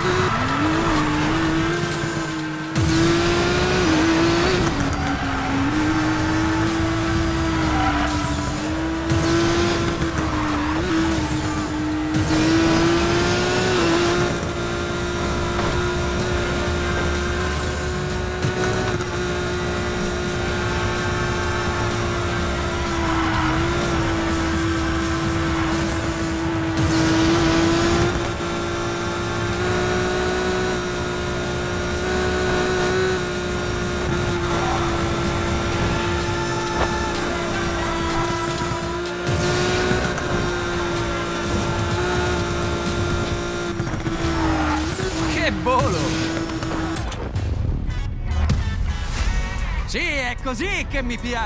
believe. Volo! Sì, è così che mi piace!